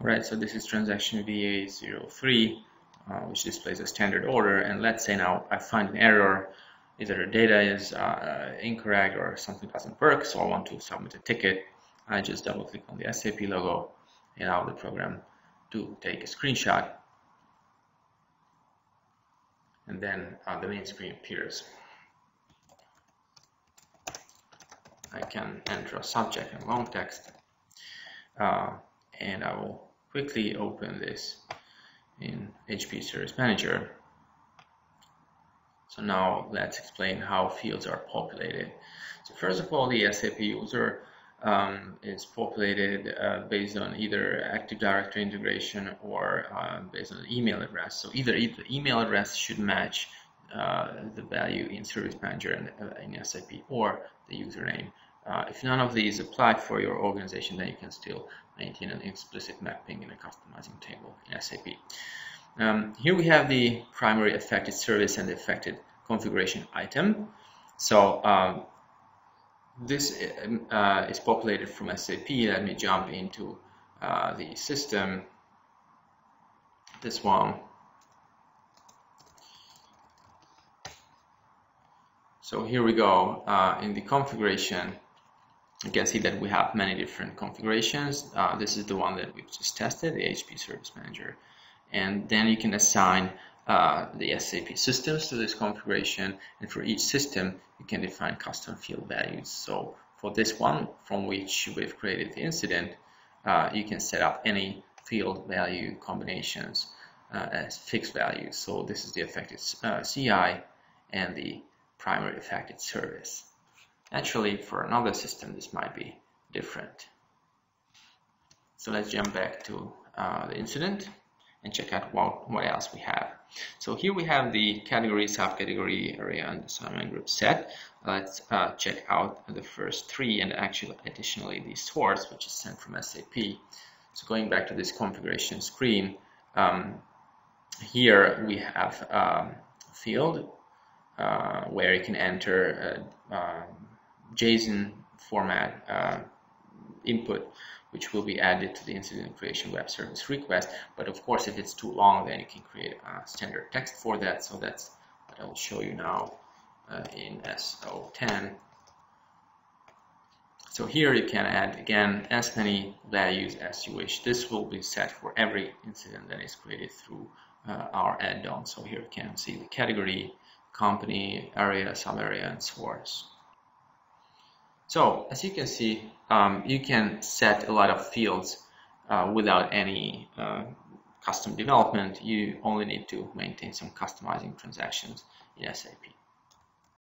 Alright, so this is transaction VA03, uh, which displays a standard order. And let's say now I find an error, either the data is uh, incorrect or something doesn't work, so I want to submit a ticket. I just double click on the SAP logo, and allow the program to take a screenshot, and then uh, the main screen appears. I can enter a subject and long text, uh, and I will quickly open this in HP Service Manager. So now let's explain how fields are populated. So first of all, the SAP user um, is populated uh, based on either Active Directory integration or uh, based on email address. So either the email address should match uh, the value in Service Manager and uh, in SAP or the username. Uh, if none of these apply for your organization, then you can still maintain an explicit mapping in a customizing table in SAP. Um, here we have the primary affected service and the affected configuration item. So um, this uh, is populated from SAP. Let me jump into uh, the system. This one. So here we go uh, in the configuration. You can see that we have many different configurations. Uh, this is the one that we've just tested, the HP Service Manager. And then you can assign uh, the SAP systems to this configuration. And for each system, you can define custom field values. So for this one, from which we've created the incident, uh, you can set up any field value combinations uh, as fixed values. So this is the affected uh, CI and the primary affected service. Actually, for another system, this might be different. So let's jump back to uh, the incident and check out what, what else we have. So here we have the category, subcategory, area, and assignment group set. Let's uh, check out the first three and actually additionally the source, which is sent from SAP. So going back to this configuration screen, um, here we have um, a field uh, where you can enter uh, uh JSON format uh, input which will be added to the incident creation web service request. But of course, if it's too long, then you can create a standard text for that. So that's what I will show you now uh, in SO10. So here you can add again as many values as you wish. This will be set for every incident that is created through uh, our add-on. So here you can see the category, company, area, sub-area, and source. So as you can see, um, you can set a lot of fields uh, without any uh, custom development. You only need to maintain some customizing transactions in SAP.